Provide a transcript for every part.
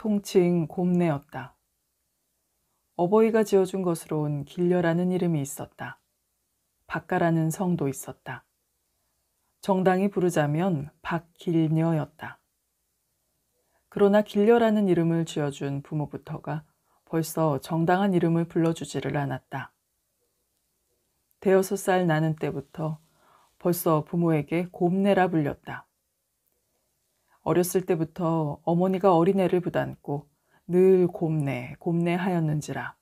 통칭 곰내였다. 어버이가 지어준 것으론 길려라는 이름이 있었다. 박가라는 성도 있었다. 정당히 부르자면 박길녀였다. 그러나 길려라는 이름을 지어준 부모부터가 벌써 정당한 이름을 불러주지를 않았다. 대여섯 살 나는 때부터 벌써 부모에게 곰내라 불렸다. 어렸을 때부터 어머니가 어린애를 부담고 늘 곰내, 곰내 하였는지라.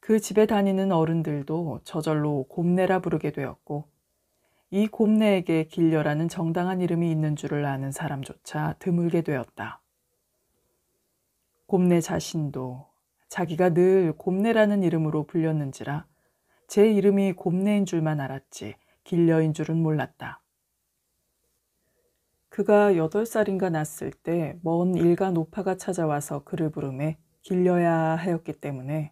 그 집에 다니는 어른들도 저절로 곰내라 부르게 되었고, 이 곰내에게 길려라는 정당한 이름이 있는 줄을 아는 사람조차 드물게 되었다. 곰내 자신도 자기가 늘 곰내라는 이름으로 불렸는지라 제 이름이 곰내인 줄만 알았지 길려인 줄은 몰랐다. 그가 여덟 살인가 났을 때 먼 일가 노파가 찾아와서 그를 부름에 길려야 하였기 때문에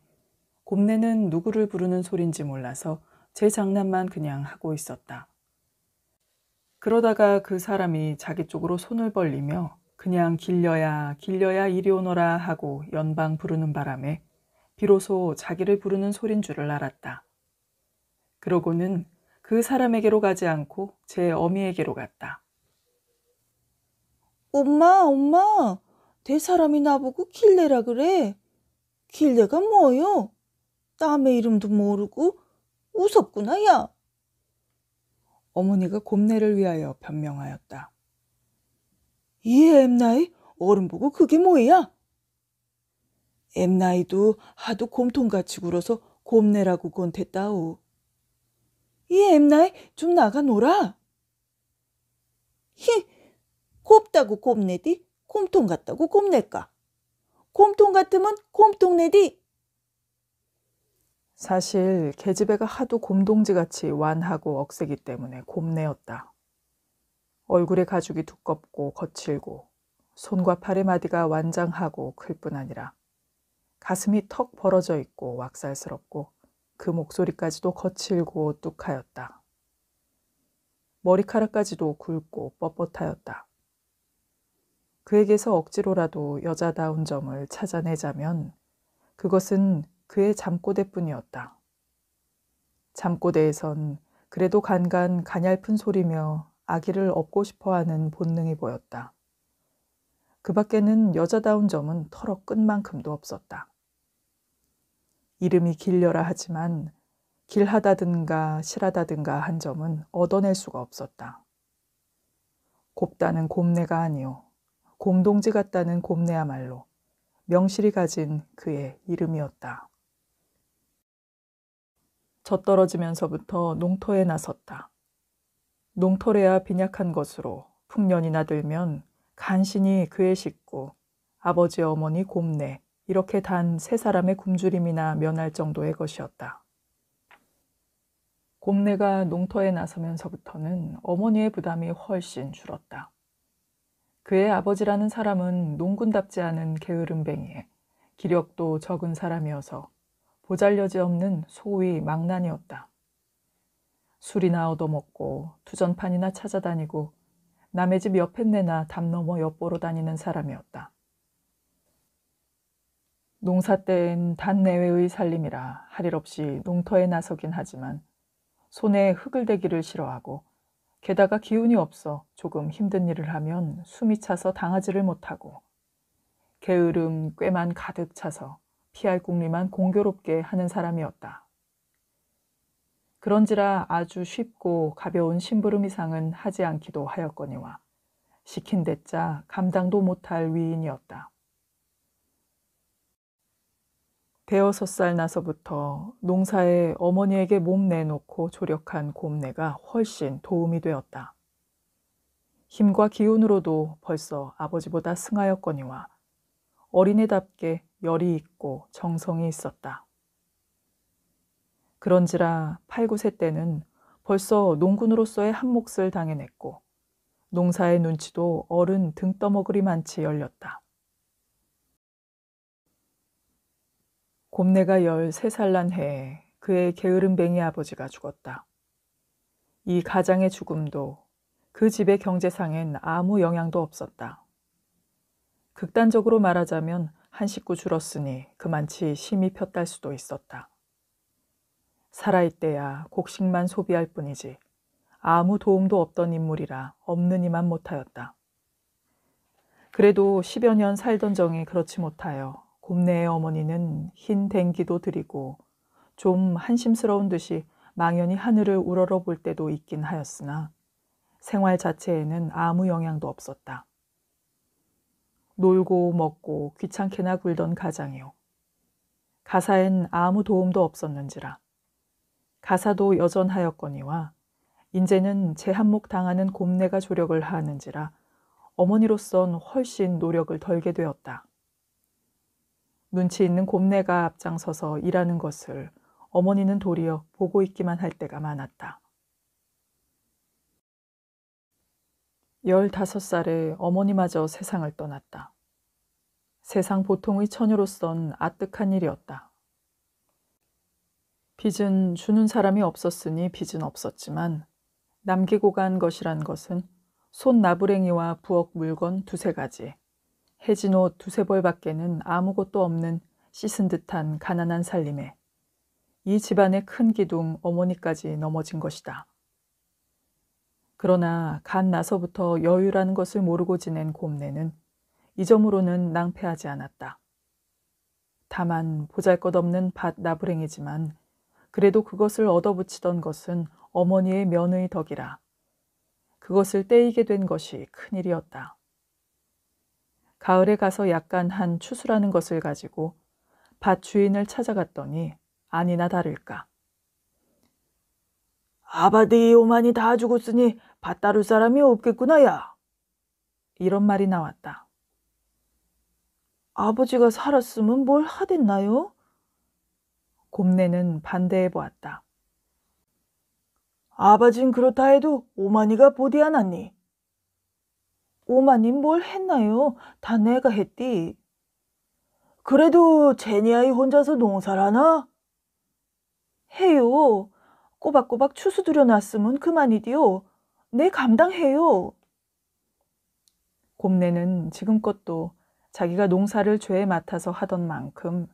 곰내는 누구를 부르는 소린지 몰라서 제 장난만 그냥 하고 있었다. 그러다가 그 사람이 자기 쪽으로 손을 벌리며 그냥 길려야 길려야 이리 오너라 하고 연방 부르는 바람에 비로소 자기를 부르는 소린 줄을 알았다. 그러고는 그 사람에게로 가지 않고 제 어미에게로 갔다. 엄마, 엄마, 대 사람이 나보고 길레라 그래. 길레가 뭐요? 남의 이름도 모르고 우습구나, 야. 어머니가 곰내를 위하여 변명하였다. 이 엠나이 어른 보고 그게 뭐야? 엠나이도 하도 곰통같이 굴어서 곰내라고 건댔다오. 이 엠나이 좀 나가 놀아. 히, 곱다고 곱내디? 곰통 같다고 곰낼까? 곰통 같으면 곰통내디? 사실 계집애가 하도 곰동지같이 완하고 억세기 때문에 곰내였다. 얼굴의 가죽이 두껍고 거칠고 손과 팔의 마디가 완장하고 클 뿐 아니라 가슴이 턱 벌어져 있고 왁살스럽고 그 목소리까지도 거칠고 뚝하였다. 머리카락까지도 굵고 뻣뻣하였다. 그에게서 억지로라도 여자다운 점을 찾아내자면 그것은 그의 잠꼬대뿐이었다. 잠꼬대에선 그래도 간간 가냘픈 소리며 아기를 업고 싶어하는 본능이 보였다. 그 밖에는 여자다운 점은 털어 끈 만큼도 없었다. 이름이 길려라 하지만 길하다든가 실하다든가 한 점은 얻어낼 수가 없었다. 곱다는 곰내가 아니오. 곰동지 같다는 곰내야말로 명실이 가진 그의 이름이었다. 젖떨어지면서부터 농토에 나섰다. 농토래야 빈약한 것으로 풍년이나 들면 간신히 그의 식구, 아버지 어머니 곰내, 이렇게 단 세 사람의 굶주림이나 면할 정도의 것이었다. 곰내가 농토에 나서면서부터는 어머니의 부담이 훨씬 줄었다. 그의 아버지라는 사람은 농군답지 않은 게으름뱅이에 기력도 적은 사람이어서 보잘려지 없는 소위 망난이었다. 술이나 얻어먹고 투전판이나 찾아다니고 남의 집 옆에 내나 담 넘어 엿보러 다니는 사람이었다. 농사 때엔 단 내외의 살림이라 할 일 없이 농터에 나서긴 하지만 손에 흙을 대기를 싫어하고 게다가 기운이 없어 조금 힘든 일을 하면 숨이 차서 당하지를 못하고 게으름 꾀만 가득 차서 피할 궁리만 공교롭게 하는 사람이었다. 그런지라 아주 쉽고 가벼운 심부름 이상은 하지 않기도 하였거니와 시킨 대자 감당도 못할 위인이었다. 대여섯 살 나서부터 농사에 어머니에게 몸 내놓고 조력한 곰내가 훨씬 도움이 되었다. 힘과 기운으로도 벌써 아버지보다 승하였거니와 어린애답게 열이 있고 정성이 있었다. 그런지라 8, 9세 때는 벌써 농군으로서의 한 몫을 당해냈고 농사의 눈치도 어른 등 떠먹으리만치 열렸다. 곰내가 13살 난 해에 그의 게으름뱅이 아버지가 죽었다. 이 가장의 죽음도 그 집의 경제상엔 아무 영향도 없었다. 극단적으로 말하자면 한 식구 줄었으니 그만치 심이 폈달 수도 있었다. 살아있대야 곡식만 소비할 뿐이지 아무 도움도 없던 인물이라 없느니만 못하였다. 그래도 10여 년 살던 정이 그렇지 못하여 곰내의 어머니는 흰 댕기도 드리고 좀 한심스러운 듯이 망연히 하늘을 우러러 볼 때도 있긴 하였으나 생활 자체에는 아무 영향도 없었다. 놀고 먹고 귀찮게나 굴던 가장이요. 가사엔 아무 도움도 없었는지라. 가사도 여전하였거니와 인제는 제한목 당하는 곰내가 조력을 하는지라 어머니로선 훨씬 노력을 덜게 되었다. 눈치 있는 곰내가 앞장서서 일하는 것을 어머니는 도리어 보고 있기만 할 때가 많았다. 열다섯 살에 어머니마저 세상을 떠났다. 세상 보통의 처녀로선 아뜩한 일이었다. 빚은 주는 사람이 없었으니 빚은 없었지만 남기고 간 것이란 것은 손 나부랭이와 부엌 물건 두세 가지, 해진 옷 두세 벌 밖에는 아무것도 없는 씻은 듯한 가난한 살림에 이 집안의 큰 기둥 어머니까지 넘어진 것이다. 그러나 간 나서부터 여유라는 것을 모르고 지낸 곰내는 이 점으로는 낭패하지 않았다. 다만 보잘것없는 밭 나부랭이지만 그래도 그것을 얻어붙이던 것은 어머니의 면의 덕이라. 그것을 떼이게 된 것이 큰일이었다. 가을에 가서 약간 한 추수라는 것을 가지고 밭 주인을 찾아갔더니 아니나 다를까. 아바디 오만이 다 죽었으니 밭 다룰 사람이 없겠구나, 야. 이런 말이 나왔다. 아버지가 살았으면 뭘 하댔나요? 곰내는 반대해 보았다. 아버진 그렇다 해도 오만이가 보디 않았니? 오만이 뭘 했나요? 다 내가 했디. 그래도 제니 아이 혼자서 농사를 하나? 해요. 꼬박꼬박 추수 들여놨으면 그만이디요. 내 감당해요. 곰내는 지금껏 도 자기가 농사를 죄에 맡아서 하던 만큼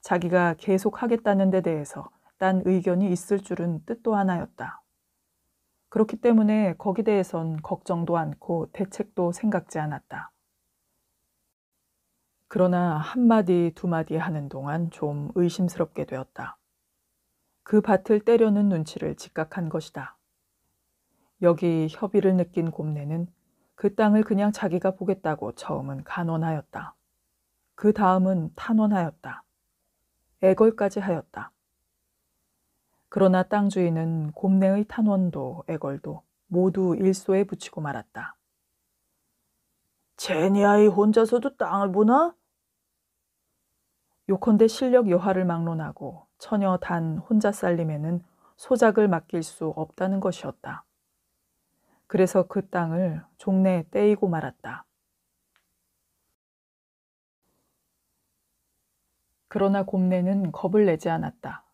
자기가 계속 하겠다는 데 대해서 딴 의견이 있을 줄은 뜻도 하나였다. 그렇기 때문에 거기 대해선 걱정도 않고 대책도 생각지 않았다. 그러나 한마디 두마디 하는 동안 좀 의심스럽게 되었다. 그 밭을 때려는 눈치를 직각한 것이다. 여기 협의를 느낀 곰내는 그 땅을 그냥 자기가 보겠다고 처음은 간원하였다. 그 다음은 탄원하였다. 애걸까지 하였다. 그러나 땅 주인은 곰내의 탄원도 애걸도 모두 일소에 붙이고 말았다. 제니아이 혼자서도 땅을 보나? 요컨대 실력 여하를 막론하고 처녀 단 혼자 살림에는 소작을 맡길 수 없다는 것이었다. 그래서 그 땅을 종래에 떼이고 말았다. 그러나 곰내는 겁을 내지 않았다.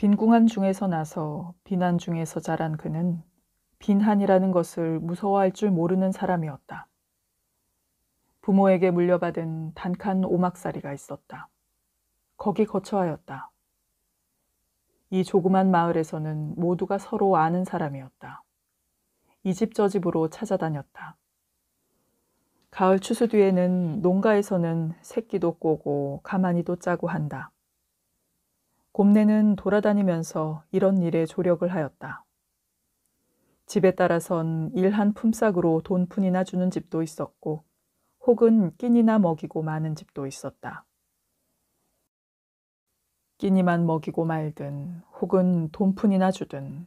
빈궁한 중에서 나서 비난 중에서 자란 그는 빈한이라는 것을 무서워할 줄 모르는 사람이었다. 부모에게 물려받은 단칸 오막살이가 있었다. 거기 거처하였다. 이 조그만 마을에서는 모두가 서로 아는 사람이었다. 이 집 저 집으로 찾아다녔다. 가을 추수 뒤에는 농가에서는 새끼도 꼬고 가마니도 짜고 한다. 곰내는 돌아다니면서 이런 일에 조력을 하였다. 집에 따라선 일 한 품삯으로 돈 푼이나 주는 집도 있었고 혹은 끼니나 먹이고 마는 집도 있었다. 끼니만 먹이고 말든 혹은 돈 푼이나 주든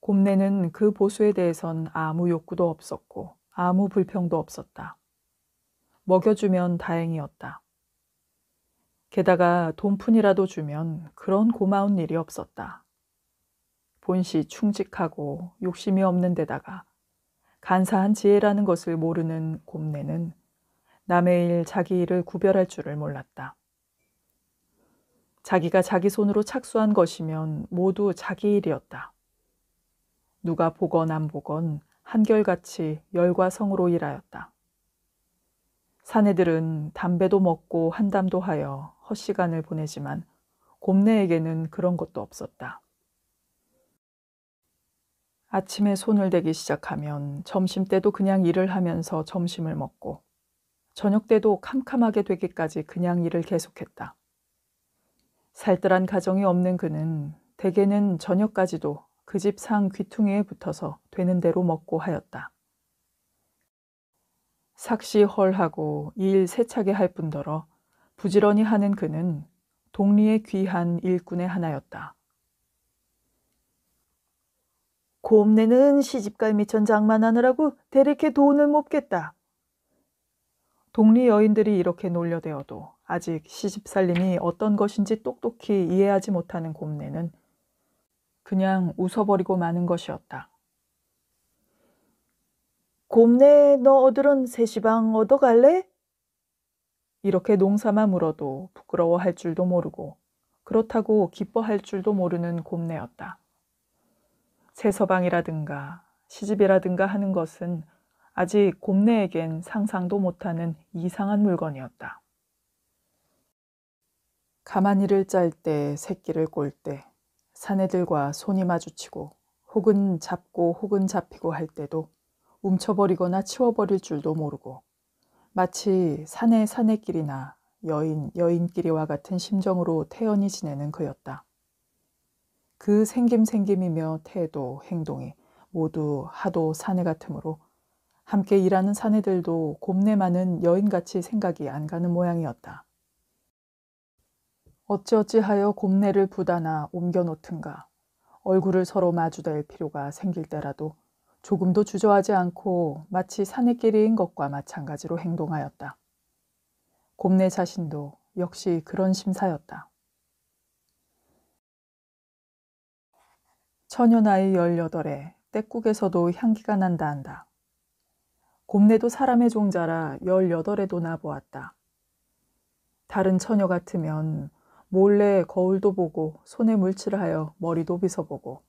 곰내는 그 보수에 대해선 아무 욕구도 없었고 아무 불평도 없었다. 먹여주면 다행이었다. 게다가 돈푼이라도 주면 그런 고마운 일이 없었다. 본시 충직하고 욕심이 없는 데다가 간사한 지혜라는 것을 모르는 곰내는 남의 일, 자기 일을 구별할 줄을 몰랐다. 자기가 자기 손으로 착수한 것이면 모두 자기 일이었다. 누가 보건 안 보건 한결같이 열과 성으로 일하였다. 사내들은 담배도 먹고 한담도 하여 헛시간을 보내지만 곰내에게는 그런 것도 없었다. 아침에 손을 대기 시작하면 점심 때도 그냥 일을 하면서 점심을 먹고 저녁 때도 캄캄하게 되기까지 그냥 일을 계속했다. 살뜰한 가정이 없는 그는 대개는 저녁까지도 그 집 상 귀퉁이에 붙어서 되는 대로 먹고 하였다. 삭시 헐하고 일 세차게 할 뿐더러 부지런히 하는 그는 동리의 귀한 일꾼의 하나였다. 곰내는 시집갈 미천 장만하느라고 대리케 돈을 못 겠다. 동리 여인들이 이렇게 놀려대어도 아직 시집살림이 어떤 것인지 똑똑히 이해하지 못하는 곰내는 그냥 웃어버리고 마는 것이었다. 곰내 너 어들은 새시방 얻어갈래? 이렇게 농사만 물어도 부끄러워할 줄도 모르고 그렇다고 기뻐할 줄도 모르는 곰내였다. 새서방이라든가 시집이라든가 하는 것은 아직 곰내에겐 상상도 못하는 이상한 물건이었다. 가만히를 짤 때, 새끼를 꼴 때, 사내들과 손이 마주치고 혹은 잡고 혹은 잡히고 할 때도 움쳐버리거나 치워버릴 줄도 모르고 마치 사내 사내끼리나 여인 여인끼리와 같은 심정으로 태연히 지내는 그였다. 그 생김생김이며 태도, 행동이 모두 하도 사내 같으므로 함께 일하는 사내들도 곱내 많은 여인같이 생각이 안 가는 모양이었다. 어찌어찌하여 곱내를 부다나 옮겨놓든가 얼굴을 서로 마주댈 필요가 생길 때라도 조금도 주저하지 않고 마치 사내끼리인 것과 마찬가지로 행동하였다. 곱내 자신도 역시 그런 심사였다. 처녀 나이 18에 떼국에서도 향기가 난다 한다. 곰내도 사람의 종자라 18에도 나보았다. 다른 처녀 같으면 몰래 거울도 보고 손에 물칠하여 머리도 빗어보고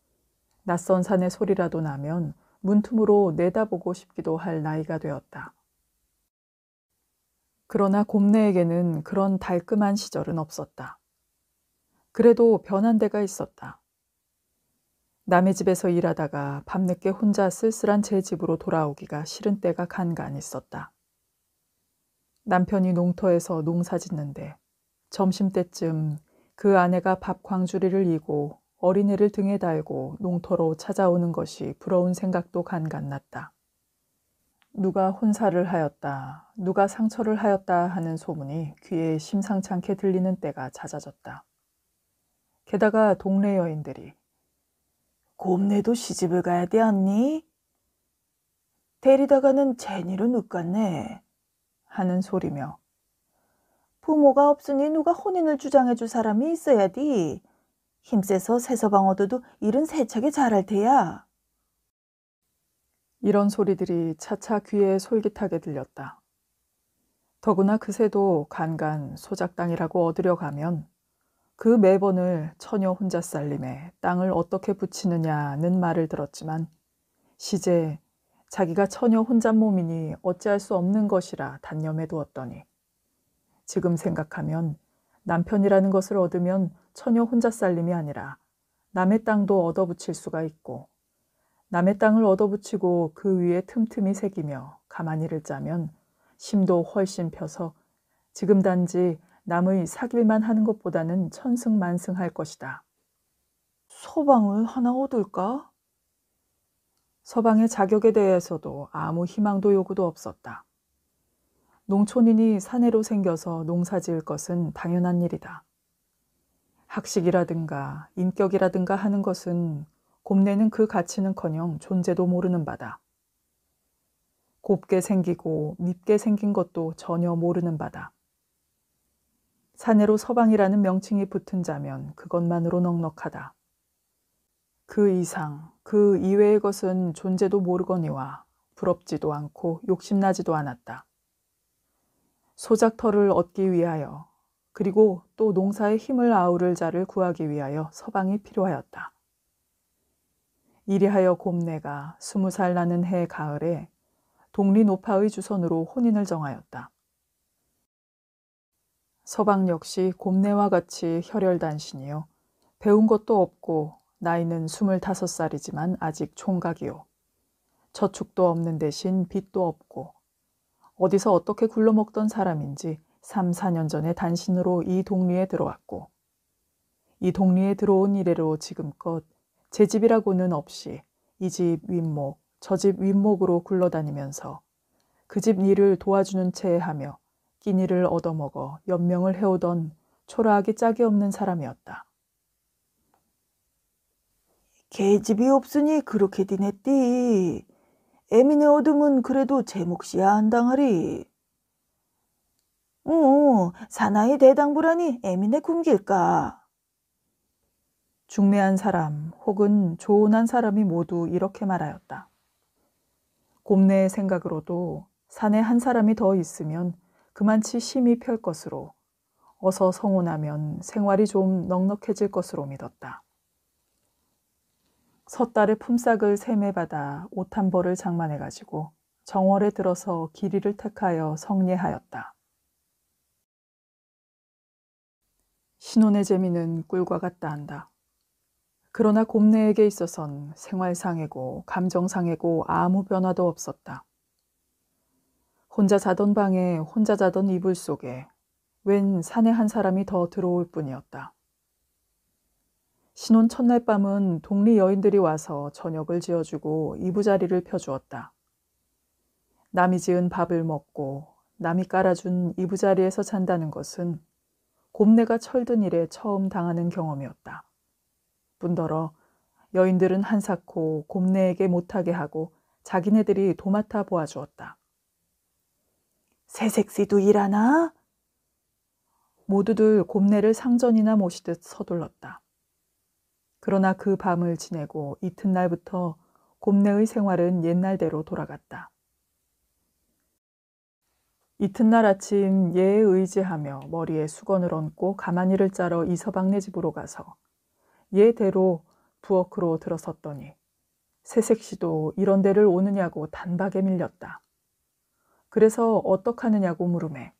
낯선 산의 소리라도 나면 문틈으로 내다보고 싶기도 할 나이가 되었다. 그러나 곰내에게는 그런 달끔한 시절은 없었다. 그래도 변한 데가 있었다. 남의 집에서 일하다가 밤늦게 혼자 쓸쓸한 제 집으로 돌아오기가 싫은 때가 간간 있었다. 남편이 농터에서 농사 짓는데 점심때쯤 그 아내가 밥 광주리를 이고 어린애를 등에 달고 농터로 찾아오는 것이 부러운 생각도 간간 났다. 누가 혼사를 하였다, 누가 상처를 하였다 하는 소문이 귀에 심상찮게 들리는 때가 잦아졌다. 게다가 동네 여인들이 곰내도 시집을 가야 돼 않니? 데리다가는 제니로 눕겠네. 하는 소리며 부모가 없으니 누가 혼인을 주장해 줄 사람이 있어야지. 힘세서 새서방 얻어도 일은 세차게 잘할 테야. 이런 소리들이 차차 귀에 솔깃하게 들렸다. 더구나 그새도 간간 소작땅이라고 얻으려 가면 그 매번을 처녀 혼자 살림에 땅을 어떻게 붙이느냐는 말을 들었지만 시제 자기가 처녀 혼자 몸이니 어찌할 수 없는 것이라 단념해 두었더니 지금 생각하면 남편이라는 것을 얻으면 처녀 혼자 살림이 아니라 남의 땅도 얻어붙일 수가 있고 남의 땅을 얻어붙이고 그 위에 틈틈이 새기며 가만히를 짜면 심도 훨씬 펴서 지금 단지 남의 사귈만 하는 것보다는 천승만승할 것이다. 소방을 하나 얻을까? 서방의 자격에 대해서도 아무 희망도 요구도 없었다. 농촌인이 사내로 생겨서 농사 지을 것은 당연한 일이다. 학식이라든가 인격이라든가 하는 것은 곱내는 그 가치는커녕 존재도 모르는 바다. 곱게 생기고 밉게 생긴 것도 전혀 모르는 바다. 사내로 서방이라는 명칭이 붙은 자면 그것만으로 넉넉하다. 그 이상, 그 이외의 것은 존재도 모르거니와 부럽지도 않고 욕심나지도 않았다. 소작터를 얻기 위하여 그리고 또 농사에 힘을 아우를 자를 구하기 위하여 서방이 필요하였다. 이리하여 곰내가 스무 살 나는 해 가을에 동리 노파의 주선으로 혼인을 정하였다. 서방 역시 곰내와 같이 혈혈단신이요. 배운 것도 없고 나이는 스물다섯 살이지만 아직 총각이요. 저축도 없는 대신 빚도 없고 어디서 어떻게 굴러먹던 사람인지 3, 4년 전에 단신으로 이 동리에 들어왔고 이 동리에 들어온 이래로 지금껏 제 집이라고는 없이 이 집 윗목, 저 집 윗목으로 굴러다니면서 그 집 일을 도와주는 채 하며 끼니를 얻어먹어 연명을 해오던 초라하기 짝이 없는 사람이었다. 계집이 없으니 그렇게 디냈디. 애민의 어둠은 그래도 제 몫이야 한당하리. 어, 사나이 대당부라니 애민의 굶길까. 중매한 사람 혹은 조언한 사람이 모두 이렇게 말하였다. 곰내의 생각으로도 산에 한 사람이 더 있으면 그만치 심히 펼 것으로 어서 성혼하면 생활이 좀 넉넉해질 것으로 믿었다. 섣달의 품삯을 세매받아 옷 한 벌을 장만해가지고 정월에 들어서 길이를 택하여 성례하였다. 신혼의 재미는 꿀과 같다 한다. 그러나 곰내에게 있어선 생활상이고 감정상이고 아무 변화도 없었다. 혼자 자던 방에 혼자 자던 이불 속에 웬 사내 한 사람이 더 들어올 뿐이었다. 신혼 첫날 밤은 동리 여인들이 와서 저녁을 지어주고 이부자리를 펴주었다. 남이 지은 밥을 먹고 남이 깔아준 이부자리에서 잔다는 것은 곰내가 철든 일에 처음 당하는 경험이었다. 뿐더러 여인들은 한사코 곰내에게 못하게 하고 자기네들이 도맡아 보아주었다. 새색시도 일하나? 모두들 곰내를 상전이나 모시듯 서둘렀다. 그러나 그 밤을 지내고 이튿날부터 곰내의 생활은 옛날대로 돌아갔다. 이튿날 아침 예에 의지하며 머리에 수건을 얹고 가마니를 짜러 이서방네 집으로 가서 예대로 부엌으로 들어섰더니 새색시도 이런 데를 오느냐고 단박에 밀렸다. 그래서 어떡하느냐고 물음에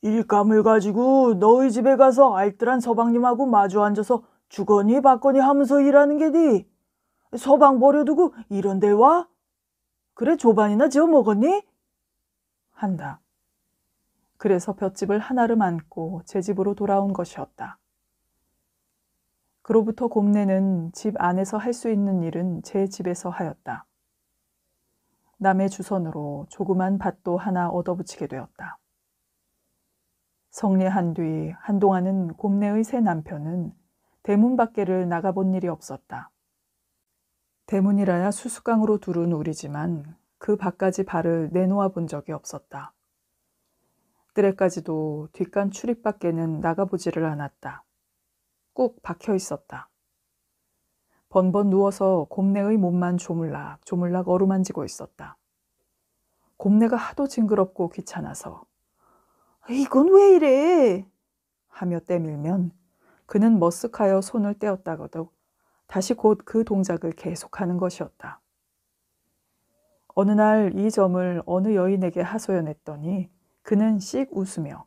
일감을 가지고 너희 집에 가서 알뜰한 서방님하고 마주 앉아서 주거니 받거니 하면서 일하는 게니 서방 버려두고 이런 데 와? 그래 조반이나 지어 먹었니? 한다. 그래서 볏집을 하나를 안고 제 집으로 돌아온 것이었다. 그로부터 곰내는 집 안에서 할 수 있는 일은 제 집에서 하였다. 남의 주선으로 조그만 밭도 하나 얻어붙이게 되었다. 성례한 뒤 한동안은 곰내의 새 남편은 대문 밖에를 나가본 일이 없었다. 대문이라야 수수깡으로 두른 우리지만 그 밖까지 발을 내놓아 본 적이 없었다. 뜰에까지도 뒷간 출입 밖에는 나가보지를 않았다. 꾹 박혀 있었다. 번번 누워서 곰내의 몸만 조물락 조물락 어루만지고 있었다. 곰내가 하도 징그럽고 귀찮아서 이건 왜 이래? 하며 떼밀면 그는 머쓱하여 손을 떼었다가도 다시 곧 그 동작을 계속하는 것이었다. 어느 날 이 점을 어느 여인에게 하소연했더니 그는 씩 웃으며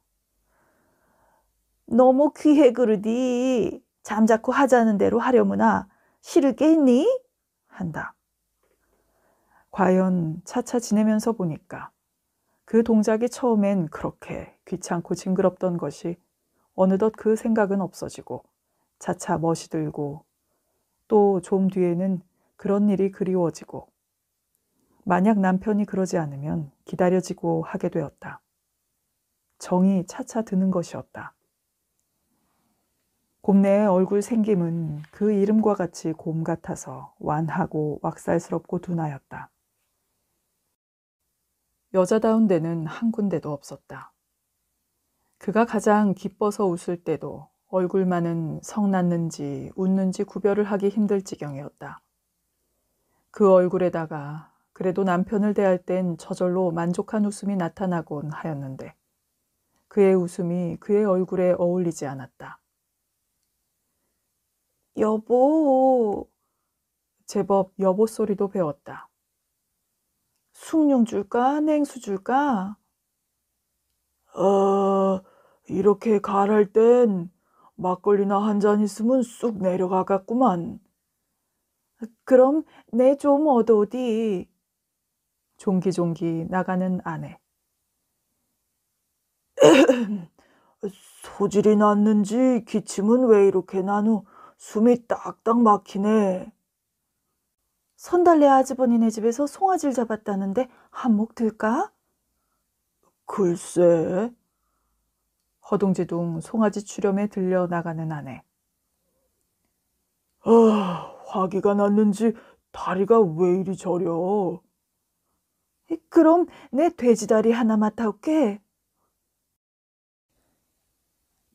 너무 귀해 그러디 잠자코 하자는 대로 하려무나 싫을 게 있니? 한다. 과연 차차 지내면서 보니까 그 동작이 처음엔 그렇게 귀찮고 징그럽던 것이 어느덧 그 생각은 없어지고 차차 멋이 들고 또 좀 뒤에는 그런 일이 그리워지고 만약 남편이 그러지 않으면 기다려지고 하게 되었다. 정이 차차 드는 것이었다. 곰내의 얼굴 생김은 그 이름과 같이 곰 같아서 완하고 왁살스럽고 둔하였다. 여자다운 데는 한 군데도 없었다. 그가 가장 기뻐서 웃을 때도 얼굴만은 성났는지 웃는지 구별을 하기 힘들 지경이었다. 그 얼굴에다가 그래도 남편을 대할 땐 저절로 만족한 웃음이 나타나곤 하였는데 그의 웃음이 그의 얼굴에 어울리지 않았다. 여보, 제법 여보 소리도 배웠다. 숭늉 줄까? 냉수 줄까? 어, 이렇게 가랄 땐 막걸리나 한 잔 있으면 쑥 내려가겠구만. 그럼 내 좀 얻어오디. 종기종기 나가는 아내. 소질이 났는지 기침은 왜 이렇게 나누 숨이 딱딱 막히네. 선달래 아주버니네 집에서 송아지를 잡았다는데 한몫 들까? 글쎄, 허둥지둥 송아지 출염에 들려 나가는 아내. 아, 화기가 났는지 다리가 왜 이리 저려. 그럼 내 돼지다리 하나 맡아올게.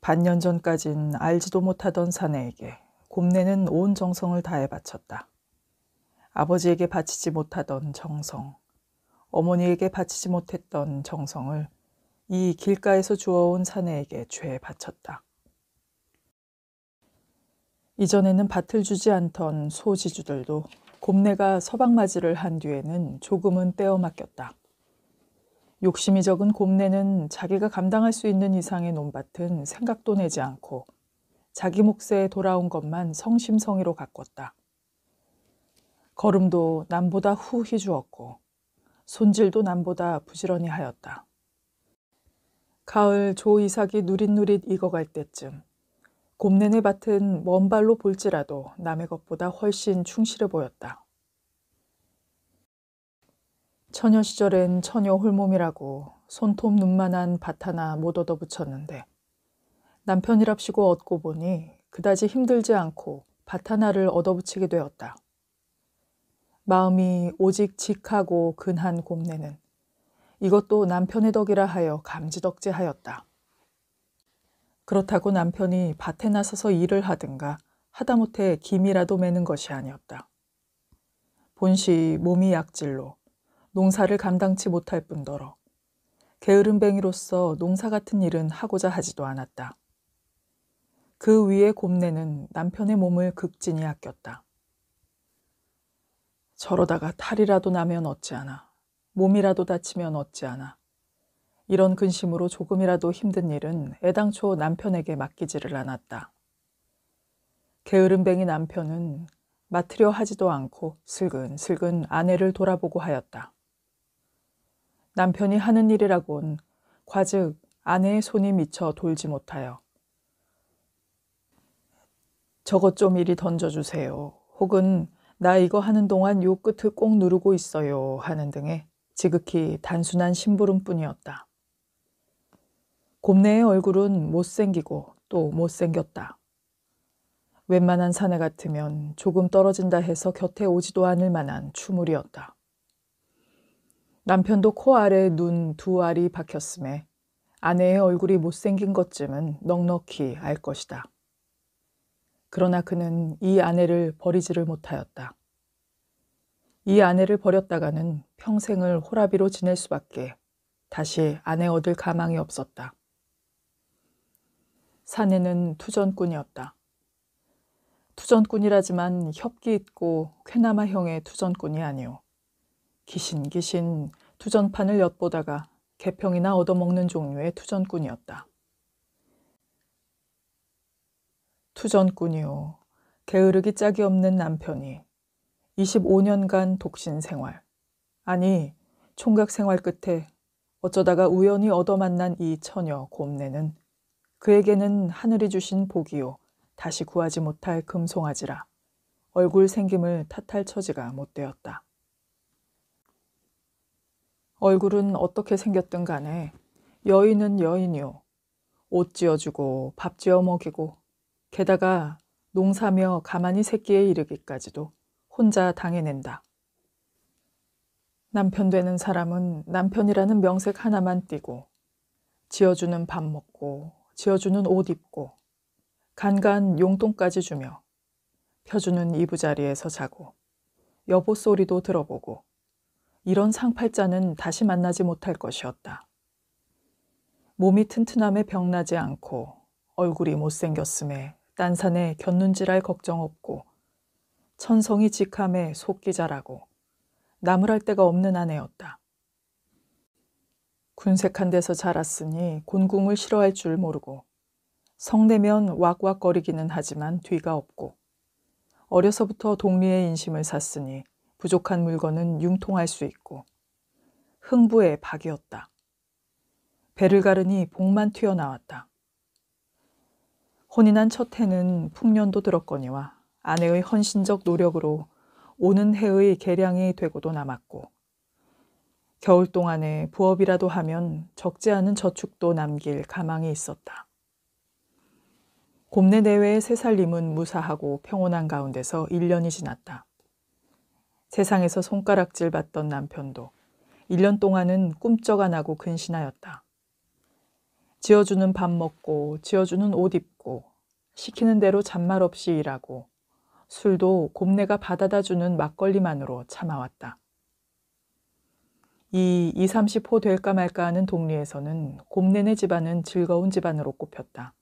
반년 전까진 알지도 못하던 사내에게 곰내는 온 정성을 다해 바쳤다. 아버지에게 바치지 못하던 정성, 어머니에게 바치지 못했던 정성을 이 길가에서 주워온 사내에게 죄 바쳤다. 이전에는 밭을 주지 않던 소지주들도 곰내가 서방맞이를 한 뒤에는 조금은 떼어 맡겼다. 욕심이 적은 곰내는 자기가 감당할 수 있는 이상의 논밭은 생각도 내지 않고 자기 몫에 돌아온 것만 성심성의로 가꿨다. 걸음도 남보다 후히 주었고 손질도 남보다 부지런히 하였다. 가을 조 이삭이 누릿누릿 익어갈 때쯤 곰내네 밭은 먼 발로 볼지라도 남의 것보다 훨씬 충실해 보였다. 처녀 시절엔 처녀 홀몸이라고 손톱 눈만한 밭 하나 못 얻어 붙였는데 남편이랍시고 얻고 보니 그다지 힘들지 않고 밭 하나를 얻어 붙이게 되었다. 마음이 오직 직하고 근한 곰내는 이것도 남편의 덕이라 하여 감지덕지하였다. 그렇다고 남편이 밭에 나서서 일을 하든가 하다못해 김이라도 매는 것이 아니었다. 본시 몸이 약질로 농사를 감당치 못할 뿐더러 게으름뱅이로서 농사 같은 일은 하고자 하지도 않았다. 그 위에 곰내는 남편의 몸을 극진히 아꼈다. 저러다가 탈이라도 나면 어찌하나, 몸이라도 다치면 어찌하나. 이런 근심으로 조금이라도 힘든 일은 애당초 남편에게 맡기지를 않았다. 게으름뱅이 남편은 맡으려 하지도 않고 슬근슬근 아내를 돌아보고 하였다. 남편이 하는 일이라곤 과즉 아내의 손이 미쳐 돌지 못하여 저것 좀 이리 던져주세요. 혹은 나 이거 하는 동안 요 끝을 꼭 누르고 있어요. 하는 등의 지극히 단순한 심부름뿐이었다. 곰내의 얼굴은 못생기고 또 못생겼다. 웬만한 사내 같으면 조금 떨어진다 해서 곁에 오지도 않을 만한 추물이었다. 남편도 코 아래 눈 두 알이 박혔음에 아내의 얼굴이 못생긴 것쯤은 넉넉히 알 것이다. 그러나 그는 이 아내를 버리지를 못하였다. 이 아내를 버렸다가는 평생을 호라비로 지낼 수밖에 다시 아내 얻을 가망이 없었다. 사내는 투전꾼이었다. 투전꾼이라지만 협기 있고 쾌나마형의 투전꾼이 아니오. 기신기신 투전판을 엿보다가 개평이나 얻어먹는 종류의 투전꾼이었다. 투전꾼이요. 게으르기 짝이 없는 남편이 25년간 독신 생활, 아니 총각 생활 끝에 어쩌다가 우연히 얻어 만난 이 처녀 곰내는 그에게는 하늘이 주신 복이요 다시 구하지 못할 금송아지라 얼굴 생김을 탓할 처지가 못 되었다. 얼굴은 어떻게 생겼든 간에 여인은 여인이요. 옷 지어주고 밥 지어 먹이고 게다가 농사며 가만히 새끼에 이르기까지도 혼자 당해낸다. 남편 되는 사람은 남편이라는 명색 하나만 띠고 지어주는 밥 먹고 지어주는 옷 입고 간간 용돈까지 주며 펴주는 이부자리에서 자고 여보 소리도 들어보고 이런 상팔자는 다시 만나지 못할 것이었다. 몸이 튼튼함에 병나지 않고 얼굴이 못생겼음에 딴산에 곁눈질할 걱정 없고 천성이 직함에 속기 잘하고 나무랄 데가 없는 아내였다. 군색한 데서 자랐으니 곤궁을 싫어할 줄 모르고 성내면 왁왁거리기는 하지만 뒤가 없고 어려서부터 동리의 인심을 샀으니 부족한 물건은 융통할 수 있고 흥부의 박이었다. 배를 가르니 복만 튀어나왔다. 혼인한 첫 해는 풍년도 들었거니와 아내의 헌신적 노력으로 오는 해의 계량이 되고도 남았고 겨울 동안에 부업이라도 하면 적지 않은 저축도 남길 가망이 있었다. 곰내 내외의 세 살림은 무사하고 평온한 가운데서 1년이 지났다. 세상에서 손가락질 받던 남편도 1년 동안은 꿈쩍 안 하고 근신하였다. 지어주는 밥 먹고 지어주는 옷 입고 시키는 대로 잔말 없이 일하고 술도 곰내가 받아다 주는 막걸리만으로 참아왔다. 이 2, 30호 될까 말까 하는 동리에서는 곰내네 집안은 즐거운 집안으로 꼽혔다.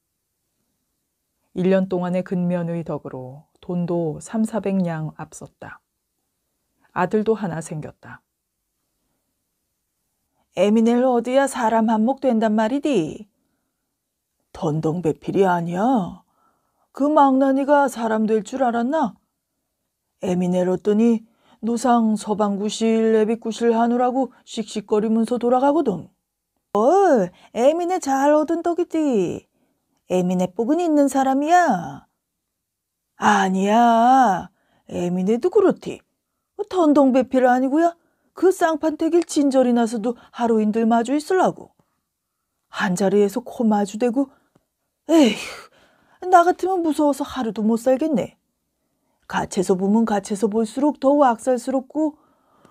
1년 동안의 근면의 덕으로 돈도 3, 400냥 앞섰다. 아들도 하나 생겼다. 에미넬 어디야 사람 한몫 된단 말이디. 던덩배필이 아니야. 그 망나니가 사람 될 줄 알았나? 에미넬 어떠니 노상 서방구실 내비구실 하느라고 씩씩거리면서 돌아가거든. 어, 에미네 잘 얻은 덕이지. 에미네 복은 있는 사람이야. 아니야. 에미네도 그렇디. 던덩배필 아니고야. 그 쌍판태길 진절이 나서도 하루인들 마주 있으려고. 한 자리에서 코 마주대고 에휴 나 같으면 무서워서 하루도 못 살겠네. 갇혀서 보면 갇혀서 볼수록 더욱 악살스럽고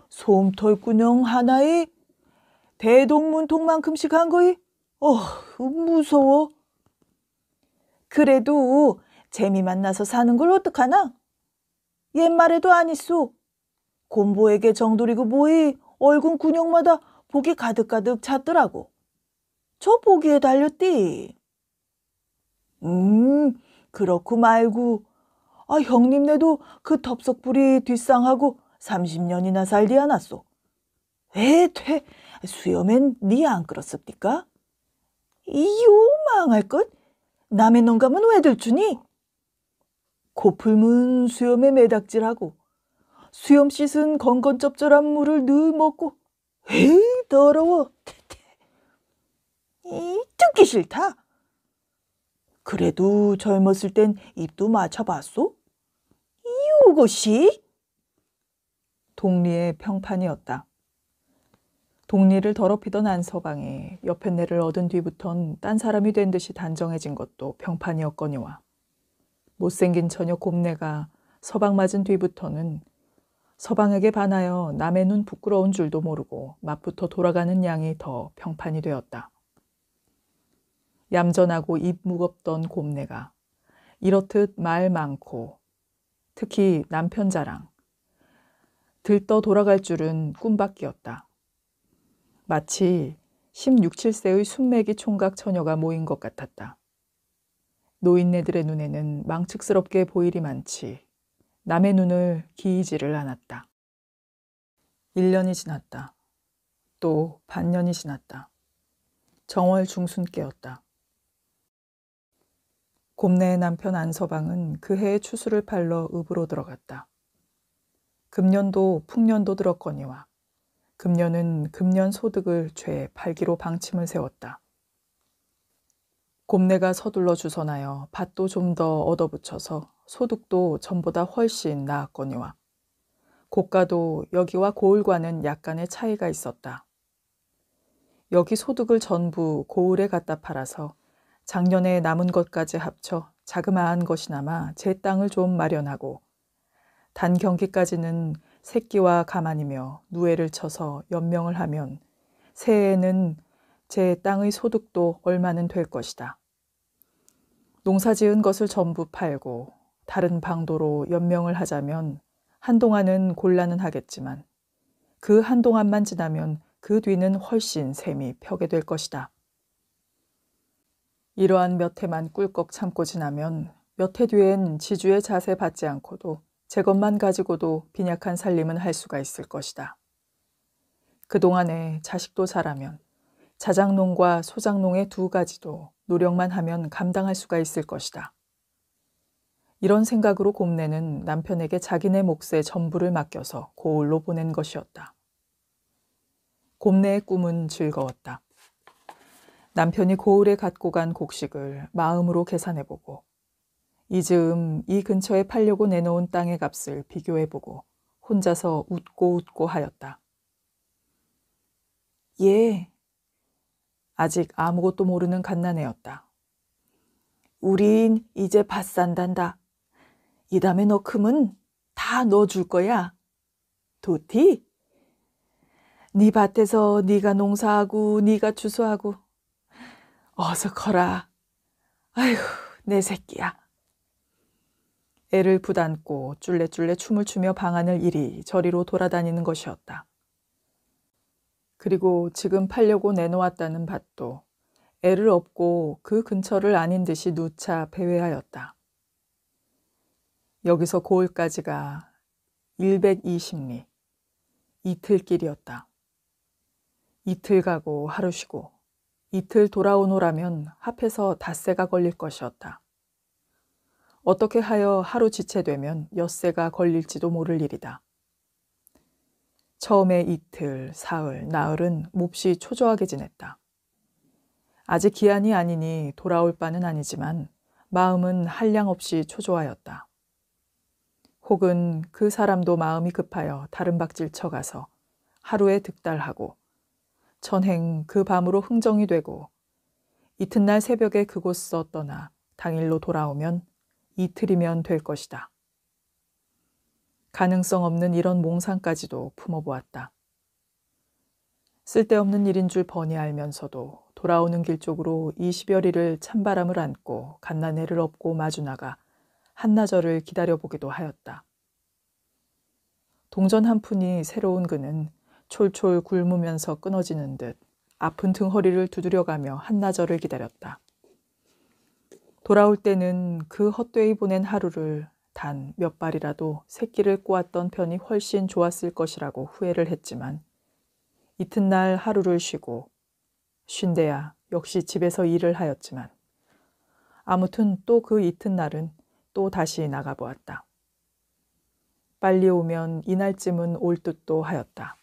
솜털구녕 하나에 대동문통만큼씩 한 거이 어 무서워. 그래도 재미만 나서 사는 걸 어떡하나? 옛말에도 안 있소. 곰보에게 정돌이고 뭐이 얼굴 군형마다 복이 가득가득 찼더라고. 저 보기에 달렸디. 음, 그렇고 말고. 아, 형님네도 그 덥석불이 뒷상하고 30년이나 살디 않았소. 에, 퇴, 수염엔 니 안 끌었습니까? 이 요, 망할 것? 남의 농감은 왜 들 주니? 고풀문 수염에 매닥질하고 수염 씻은 건건쩝절한 물을 늘 먹고 에이 더러워 이 듣기 싫다 그래도 젊었을 땐 입도 맞춰봤소? 이것이? 동리의 평판이었다. 동리를 더럽히던 안서방이 여편네를 얻은 뒤부턴 딴 사람이 된 듯이 단정해진 것도 평판이었거니와 못생긴 처녀 곰내가 서방 맞은 뒤부터는 서방에게 반하여 남의 눈 부끄러운 줄도 모르고 맛부터 돌아가는 양이 더 평판이 되었다. 얌전하고 입 무겁던 곰내가 이렇듯 말 많고 특히 남편 자랑 들떠 돌아갈 줄은 꿈밖이었다. 마치 16, 7세의 순매기 총각 처녀가 모인 것 같았다. 노인네들의 눈에는 망측스럽게 보일이 많지 남의 눈을 기이지를 않았다. 1년이 지났다. 또 반년이 지났다. 정월 중순께였다. 곰내의 남편 안서방은 그 해의 추수를 팔러 읍으로 들어갔다. 금년도 풍년도 들었거니와 금년은 금년 소득을 죄 팔기로 방침을 세웠다. 곰내가 서둘러 주선하여 밭도 좀 더 얻어붙여서 소득도 전보다 훨씬 나았거니와 고가도 여기와 고을과는 약간의 차이가 있었다. 여기 소득을 전부 고을에 갖다 팔아서 작년에 남은 것까지 합쳐 자그마한 것이나마 제 땅을 좀 마련하고 단 경기까지는 새끼와 가만이며 누에를 쳐서 연명을 하면 새해에는 제 땅의 소득도 얼마는 될 것이다. 농사 지은 것을 전부 팔고 다른 방도로 연명을 하자면 한동안은 곤란은 하겠지만 그 한동안만 지나면 그 뒤는 훨씬 셈이 펴게 될 것이다. 이러한 몇 해만 꿀꺽 참고 지나면 몇 해 뒤엔 지주의 자세 받지 않고도 제 것만 가지고도 빈약한 살림은 할 수가 있을 것이다. 그동안에 자식도 자라면 자작농과 소작농의 두 가지도 노력만 하면 감당할 수가 있을 것이다. 이런 생각으로 곰내는 남편에게 자기네 몫의 전부를 맡겨서 고을로 보낸 것이었다. 곰내의 꿈은 즐거웠다. 남편이 고을에 갖고 간 곡식을 마음으로 계산해보고 이 즈음 이 근처에 팔려고 내놓은 땅의 값을 비교해보고 혼자서 웃고 웃고 하였다. 예, 아직 아무것도 모르는 갓난애였다. 우린 이제 밭 산단다. 이 다음에 너 크면 다 넣어줄 거야. 도티? 네 밭에서 네가 농사하고 네가 주소하고 어서 커라. 아휴, 내 새끼야. 애를 부단고 쫄래쫄래 춤을 추며 방안을 이리저리로 돌아다니는 것이었다. 그리고 지금 팔려고 내놓았다는 밭도 애를 업고 그 근처를 아닌 듯이 누차 배회하였다. 여기서 고을까지가 120리, 이틀 길이었다. 이틀 가고 하루 쉬고 이틀 돌아오노라면 합해서 닷새가 걸릴 것이었다. 어떻게 하여 하루 지체되면 엿새가 걸릴지도 모를 일이다. 처음에 이틀, 사흘, 나흘은 몹시 초조하게 지냈다. 아직 기한이 아니니 돌아올 바는 아니지만 마음은 한량 없이 초조하였다. 혹은 그 사람도 마음이 급하여 다른 박질 쳐가서 하루에 득달하고 전행 그 밤으로 흥정이 되고 이튿날 새벽에 그곳서 떠나 당일로 돌아오면 이틀이면 될 것이다. 가능성 없는 이런 몽상까지도 품어보았다. 쓸데없는 일인 줄 뻔히 알면서도 돌아오는 길 쪽으로 20여리를 찬바람을 안고 갓난애를 업고 마주 나가 한나절을 기다려보기도 하였다. 동전 한 푼이 새로운 그는 촐촐 굶으면서 끊어지는 듯 아픈 등허리를 두드려가며 한나절을 기다렸다. 돌아올 때는 그 헛되이 보낸 하루를 단 몇 발이라도 새끼를 꼬았던 편이 훨씬 좋았을 것이라고 후회를 했지만 이튿날 하루를 쉬고 쉰대야 역시 집에서 일을 하였지만 아무튼 또 그 이튿날은 또 다시 나가보았다. 빨리 오면 이날쯤은 올 듯도 하였다.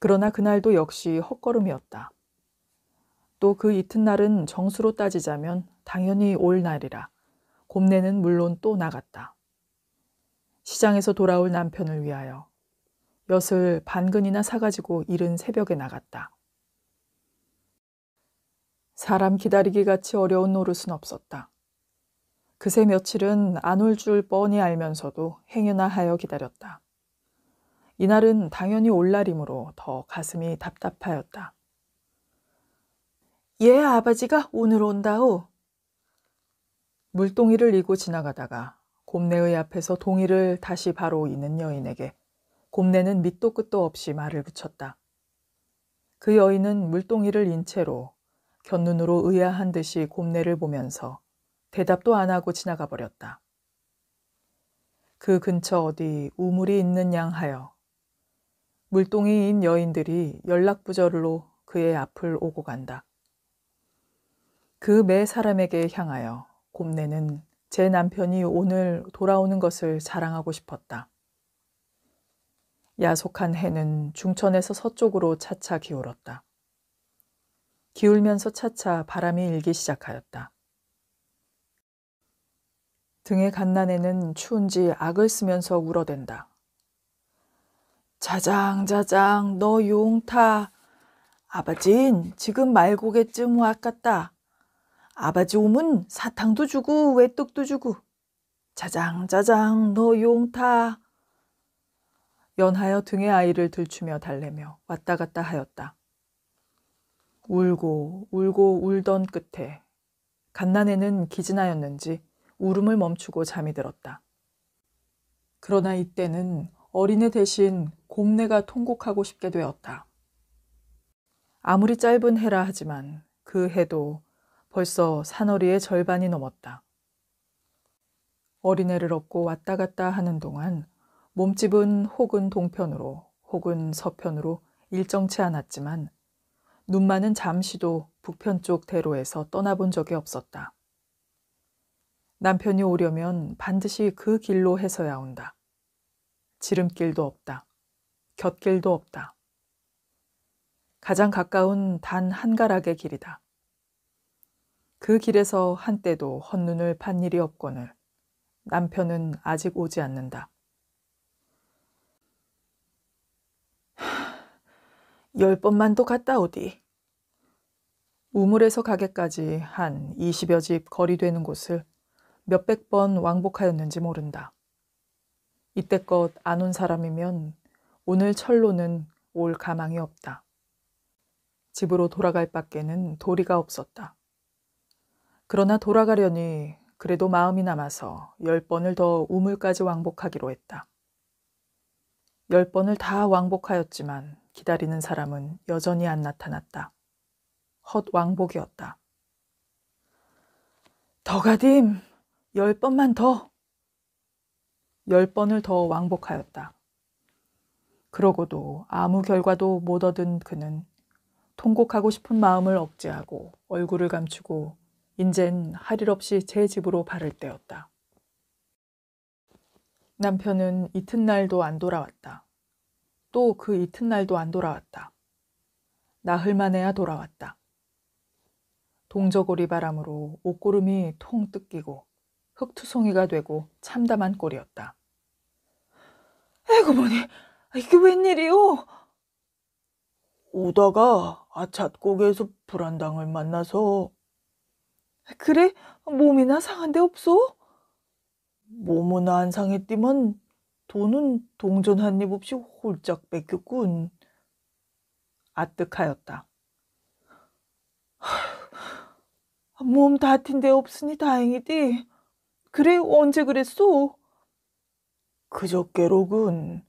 그러나 그날도 역시 헛걸음이었다. 또 그 이튿날은 정수로 따지자면 당연히 올 날이라 곰내는 물론 또 나갔다. 시장에서 돌아올 남편을 위하여 엿을 반근이나 사가지고 이른 새벽에 나갔다. 사람 기다리기 같이 어려운 노릇은 없었다. 그새 며칠은 안 올 줄 뻔히 알면서도 행여나 하여 기다렸다. 이날은 당연히 올 날이므로 더 가슴이 답답하였다. 예, 아버지가 오늘 온다오. 물동이를 이고 지나가다가 곰내의 앞에서 동이를 다시 바로 잇는 여인에게 곰내는 밑도 끝도 없이 말을 붙였다. 그 여인은 물동이를 인 채로 곁눈으로 의아한 듯이 곰내를 보면서 대답도 안 하고 지나가 버렸다. 그 근처 어디 우물이 있는 양 하여 물동이인 여인들이 연락부절로 그의 앞을 오고 간다. 그 매 사람에게 향하여 곰내는 제 남편이 오늘 돌아오는 것을 자랑하고 싶었다. 야속한 해는 중천에서 서쪽으로 차차 기울었다. 기울면서 차차 바람이 일기 시작하였다. 등에 갓난에는 추운지 악을 쓰면서 울어댄다. 자장 자장 너 용타. 아버진 지금 말고개쯤 왔겠다. 아버지 오면 사탕도 주고 외떡도 주고. 자장 자장 너 용타. 연하여 등에 아이를 들추며 달래며 왔다 갔다 하였다. 울고 울고 울던 끝에 갓난에는 기진하였는지 울음을 멈추고 잠이 들었다. 그러나 이때는 어린애 대신 곰내가 통곡하고 싶게 되었다. 아무리 짧은 해라 하지만 그 해도 벌써 산어리의 절반이 넘었다. 어린애를 업고 왔다 갔다 하는 동안 몸집은 혹은 동편으로 혹은 서편으로 일정치 않았지만 눈만은 잠시도 북편 쪽 대로에서 떠나본 적이 없었다. 남편이 오려면 반드시 그 길로 해서야 온다. 지름길도 없다. 곁길도 없다. 가장 가까운 단 한 가락의 길이다. 그 길에서 한때도 헛눈을 판 일이 없거늘 남편은 아직 오지 않는다. 열 번만 더 갔다 오디. 우물에서 가게까지 한 20여 집 거리 되는 곳을 몇백 번 왕복하였는지 모른다. 이때껏 안 온 사람이면 오늘 철로는 올 가망이 없다. 집으로 돌아갈 밖에는 도리가 없었다. 그러나 돌아가려니 그래도 마음이 남아서 열 번을 더 우물까지 왕복하기로 했다. 열 번을 다 왕복하였지만 기다리는 사람은 여전히 안 나타났다. 헛 왕복이었다. 더 가딤. 열 번만 더. 열 번을 더 왕복하였다. 그러고도 아무 결과도 못 얻은 그는 통곡하고 싶은 마음을 억제하고 얼굴을 감추고 인젠 할 일 없이 제 집으로 발을 떼었다. 남편은 이튿날도 안 돌아왔다. 또 그 이튿날도 안 돌아왔다. 나흘 만에야 돌아왔다. 동저고리 바람으로 옷고름이 통 뜯기고 흙투성이가 되고 참담한 꼴이었다. 에고 뭐니, 이게 웬일이오? 오다가 아찻곡에서 불안당을 만나서 그래 몸이나 상한 데 없소? 몸은 안 상했디만 돈은 동전 한 입 없이 홀짝 뺏겼군. 아뜩하였다. 몸 다틴 데 없으니 다행이디. 그래 언제 그랬소? 그저께로군.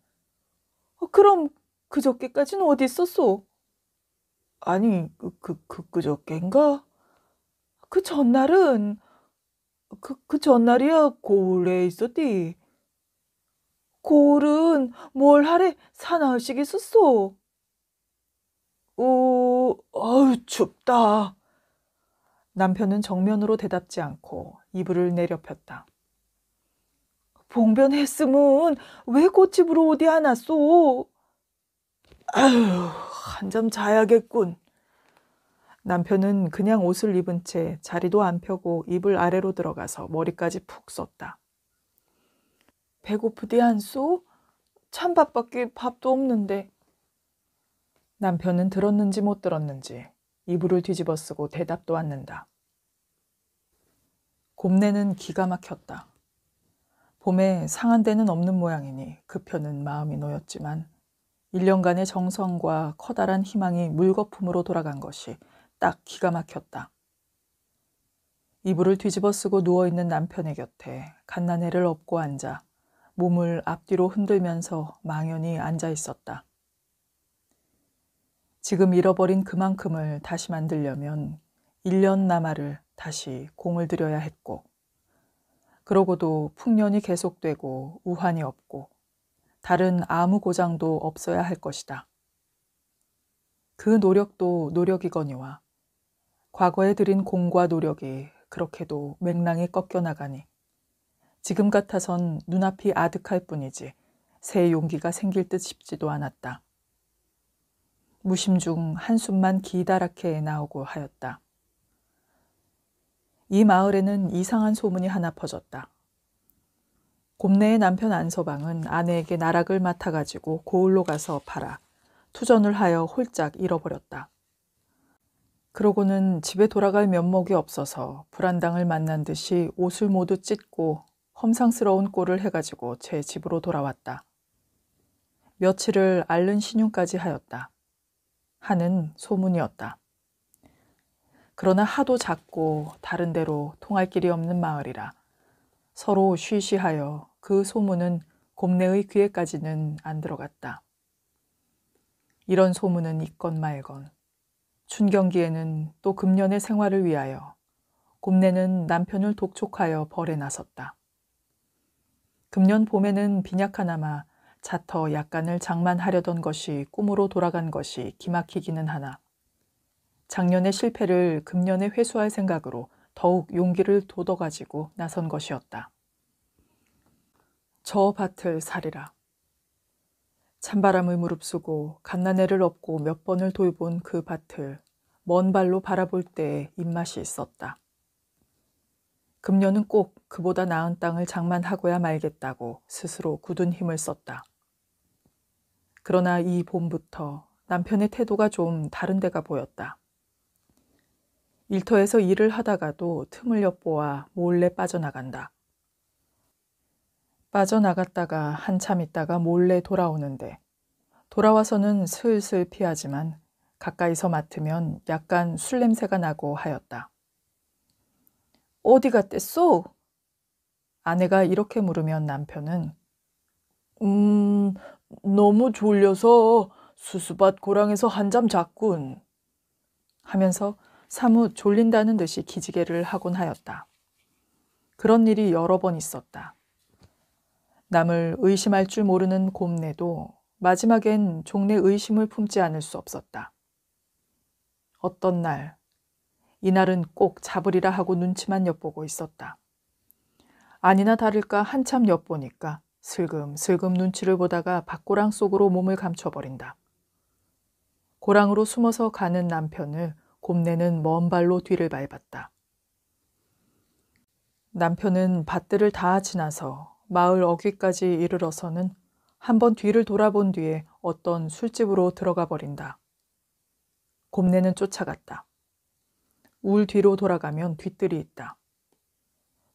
어, 그럼 그저께까진 어디 있었소? 아니 그, 그, 그 그저께인가? 그 전날은 그, 그 전날이야 고을에 있었디. 고을은 뭘 하래 사나흘씩 있었소. 오, 어우 춥다. 남편은 정면으로 대답지 않고 이불을 내려폈다. 봉변했음은 왜 꽃집으로 오디 않았소? 아휴, 한잠 자야겠군. 남편은 그냥 옷을 입은 채 자리도 안 펴고 이불 아래로 들어가서 머리까지 푹 썼다. 배고프디 않소? 찬밥밖에 밥도 없는데. 남편은 들었는지 못 들었는지 이불을 뒤집어 쓰고 대답도 않는다. 곰내는 기가 막혔다. 봄에 상한 데는 없는 모양이니 급편은 마음이 놓였지만 1년간의 정성과 커다란 희망이 물거품으로 돌아간 것이 딱 기가 막혔다. 이불을 뒤집어 쓰고 누워있는 남편의 곁에 갓난애를 업고 앉아 몸을 앞뒤로 흔들면서 망연히 앉아 있었다. 지금 잃어버린 그만큼을 다시 만들려면 1년 남아를 다시 공을 들여야 했고, 그러고도 풍년이 계속되고 우환이 없고, 다른 아무 고장도 없어야 할 것이다. 그 노력도 노력이거니와 과거에 들인 공과 노력이 그렇게도 맹랑이 꺾여나가니 지금 같아선 눈앞이 아득할 뿐이지 새 용기가 생길 듯 싶지도 않았다. 무심 중 한숨만 기다랗게 나오고 하였다. 이 마을에는 이상한 소문이 하나 퍼졌다. 곰내의 남편 안서방은 아내에게 나락을 맡아가지고 고을로 가서 팔아 투전을 하여 홀짝 잃어버렸다. 그러고는 집에 돌아갈 면목이 없어서 불안당을 만난 듯이 옷을 모두 찢고 험상스러운 꼴을 해가지고 제 집으로 돌아왔다. 며칠을 앓는 신용까지 하였다. 하는 소문이었다. 그러나 하도 작고 다른 데로 통할 길이 없는 마을이라 서로 쉬쉬하여 그 소문은 곰내의 귀에까지는 안 들어갔다. 이런 소문은 있건 말건 춘경기에는 또 금년의 생활을 위하여 곰내는 남편을 독촉하여 벌에 나섰다. 금년 봄에는 빈약 하나마 자터 약간을 장만하려던 것이 꿈으로 돌아간 것이 기막히기는 하나 작년의 실패를 금년에 회수할 생각으로 더욱 용기를 돋아가지고 나선 것이었다. 저 밭을 살이라. 찬바람을 무릅쓰고 갓난애를 업고 몇 번을 돌본 그 밭을 먼 발로 바라볼 때에 입맛이 있었다. 금년은 꼭 그보다 나은 땅을 장만하고야 말겠다고 스스로 굳은 힘을 썼다. 그러나 이 봄부터 남편의 태도가 좀 다른 데가 보였다. 일터에서 일을 하다가도 틈을 엿보아 몰래 빠져나간다. 빠져나갔다가 한참 있다가 몰래 돌아오는데 돌아와서는 슬슬 피하지만 가까이서 맡으면 약간 술 냄새가 나고 하였다. 어디 갔댔소? 아내가 이렇게 물으면 남편은 음, 너무 졸려서 수수밭 고랑에서 한잠 잤군. 하면서 사뭇 졸린다는 듯이 기지개를 하곤 하였다. 그런 일이 여러 번 있었다. 남을 의심할 줄 모르는 곰내도 마지막엔 종래 의심을 품지 않을 수 없었다. 어떤 날, 이날은 꼭 잡으리라 하고 눈치만 엿보고 있었다. 아니나 다를까 한참 엿보니까 슬금슬금 눈치를 보다가 밭고랑 속으로 몸을 감춰버린다. 고랑으로 숨어서 가는 남편을 곰내는 먼 발로 뒤를 밟았다. 남편은 밭들을 다 지나서 마을 어귀까지 이르러서는 한번 뒤를 돌아본 뒤에 어떤 술집으로 들어가 버린다. 곰내는 쫓아갔다. 울 뒤로 돌아가면 뒤뜰이 있다.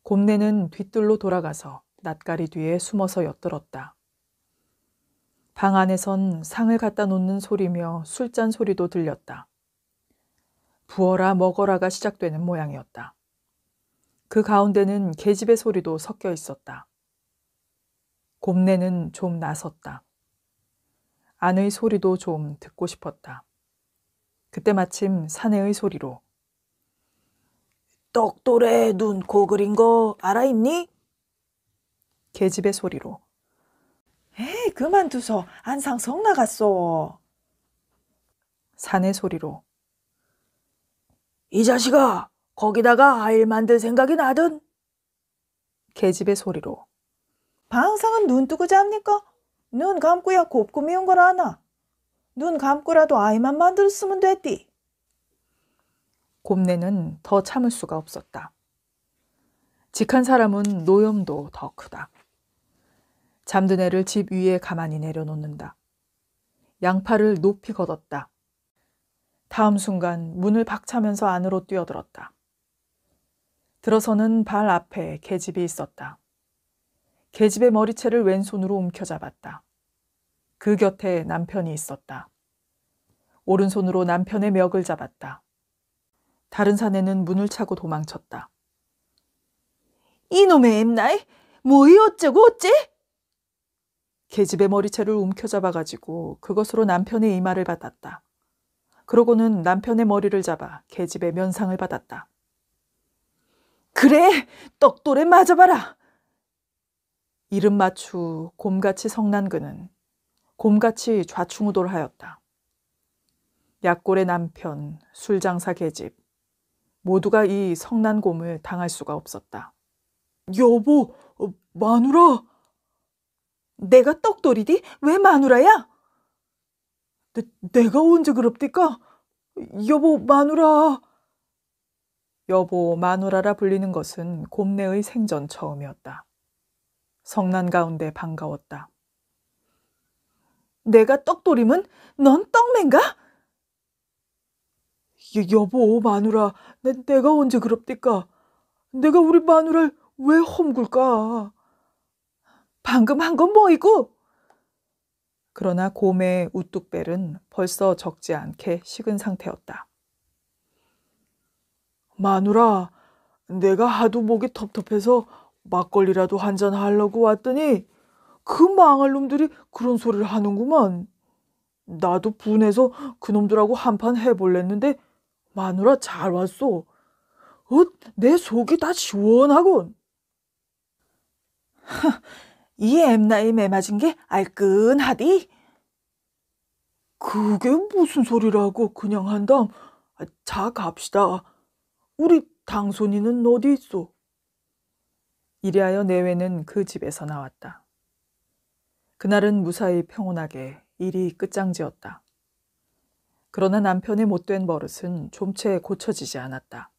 곰내는 뒤뜰로 돌아가서 낯가리 뒤에 숨어서 엿들었다. 방 안에선 상을 갖다 놓는 소리며 술잔 소리도 들렸다. 부어라 먹어라가 시작되는 모양이었다. 그 가운데는 계집의 소리도 섞여 있었다. 곰내는 좀 나섰다. 아내의 소리도 좀 듣고 싶었다. 그때 마침 사내의 소리로 떡돌에 눈 코 그린 거 알아 있니? 계집의 소리로 에이, 그만두소. 안상 성 나갔어. 사내 소리로 이 자식아, 거기다가 아일 만들 생각이 나든? 계집의 소리로 방상은 눈 뜨고 잡니까? 눈 감고야 곱고 미운 걸 아나. 눈 감고라도 아이만 만들었으면 됐디. 곰내는 더 참을 수가 없었다. 직한 사람은 노염도 더 크다. 잠든 애를 집 위에 가만히 내려놓는다. 양팔을 높이 걷었다. 다음 순간 문을 박차면서 안으로 뛰어들었다. 들어서는 발 앞에 계집이 있었다. 계집의 머리채를 왼손으로 움켜잡았다. 그 곁에 남편이 있었다. 오른손으로 남편의 멱을 잡았다. 다른 사내는 문을 차고 도망쳤다. 이놈의 엠나이, 뭐이 어쩌고 어째? 계집의 머리채를 움켜잡아가지고 그것으로 남편의 이마를 받았다. 그러고는 남편의 머리를 잡아 계집의 면상을 받았다. 그래, 떡돌에 맞아봐라. 이름 맞추 곰같이 성난 그는 곰같이 좌충우돌하였다. 약골의 남편, 술장사 계집 모두가 이 성난 곰을 당할 수가 없었다. 여보, 어, 마누라. 내가 떡돌이디? 왜 마누라야? 내, 내가 언제 그럽디까? 여보, 마누라. 여보 마누라라 불리는 것은 곰내의 생전 처음이었다. 성난 가운데 반가웠다. 내가 떡돌이면 넌 떡맨가? 여, 여보 마누라 내, 내가 언제 그럽디까? 내가 우리 마누라를 왜 험굴까? 방금 한 건 뭐이고? 그러나 곰의 우뚝벨은 벌써 적지 않게 식은 상태였다. 마누라, 내가 하도 목이 텁텁해서 막걸리라도 한 잔 하려고 왔더니 그 망할 놈들이 그런 소리를 하는구만. 나도 분해서 그놈들하고 한판 해볼랬는데 마누라 잘 왔어. 어, 내 속이 다 시원하군. 이 엠나이 매 맞은 게 알끈하디? 그게 무슨 소리라고 그냥 한담. 아, 자 갑시다. 우리 당손이는 어디 있어? 이리하여 내외는 그 집에서 나왔다. 그날은 무사히 평온하게 일이 끝장지었다. 그러나 남편의 못된 버릇은 좀채 고쳐지지 않았다.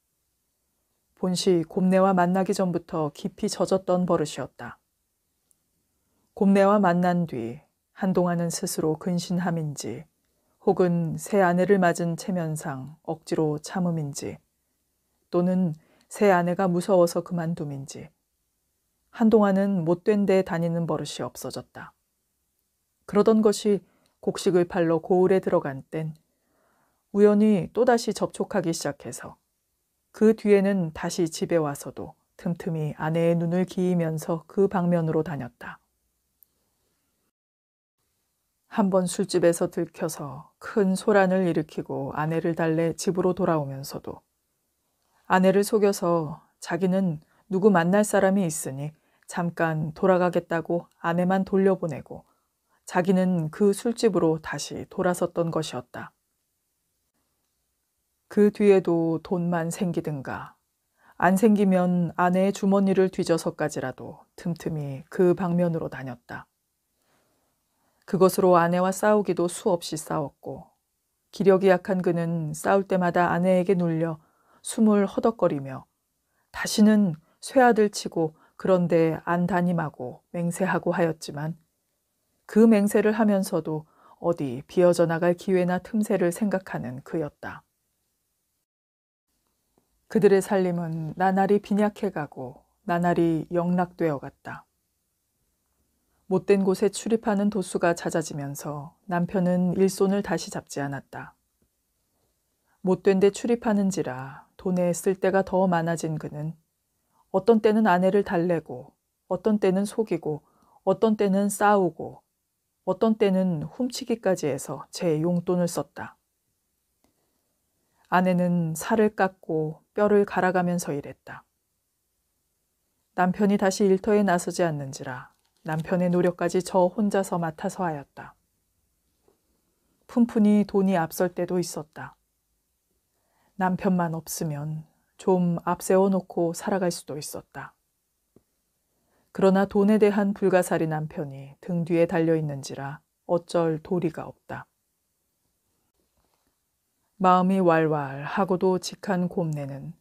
본시 곰내와 만나기 전부터 깊이 젖었던 버릇이었다. 곰내와 만난 뒤 한동안은 스스로 근신함인지 혹은 새 아내를 맞은 체면상 억지로 참음인지 또는 새 아내가 무서워서 그만둠인지 한동안은 못된 데 다니는 버릇이 없어졌다. 그러던 것이 곡식을 팔러 고을에 들어간 땐 우연히 또다시 접촉하기 시작해서 그 뒤에는 다시 집에 와서도 틈틈이 아내의 눈을 기이면서 그 방면으로 다녔다. 한 번 술집에서 들켜서 큰 소란을 일으키고 아내를 달래 집으로 돌아오면서도 아내를 속여서 자기는 누구 만날 사람이 있으니 잠깐 돌아가겠다고 아내만 돌려보내고 자기는 그 술집으로 다시 돌아섰던 것이었다. 그 뒤에도 돈만 생기든가 안 생기면 아내의 주머니를 뒤져서까지라도 틈틈이 그 방면으로 다녔다. 그것으로 아내와 싸우기도 수없이 싸웠고 기력이 약한 그는 싸울 때마다 아내에게 눌려 숨을 허덕거리며 다시는 쇠아들 치고 그런데 안 다님하고 맹세하고 하였지만 그 맹세를 하면서도 어디 비어져 나갈 기회나 틈새를 생각하는 그였다. 그들의 살림은 나날이 빈약해 가고 나날이 영락되어 갔다. 못된 곳에 출입하는 도수가 잦아지면서 남편은 일손을 다시 잡지 않았다. 못된 데 출입하는지라 돈에 쓸 때가 더 많아진 그는 어떤 때는 아내를 달래고 어떤 때는 속이고 어떤 때는 싸우고 어떤 때는 훔치기까지 해서 제 용돈을 썼다. 아내는 살을 깎고 뼈를 갈아가면서 일했다. 남편이 다시 일터에 나서지 않는지라 남편의 노력까지 저 혼자서 맡아서 하였다. 푼푼히 돈이 앞설 때도 있었다. 남편만 없으면 좀 앞세워 놓고 살아갈 수도 있었다. 그러나 돈에 대한 불가사리 남편이 등 뒤에 달려 있는지라 어쩔 도리가 없다. 마음이 왈왈 하고도 직한 곰내는